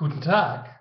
Guten Tag.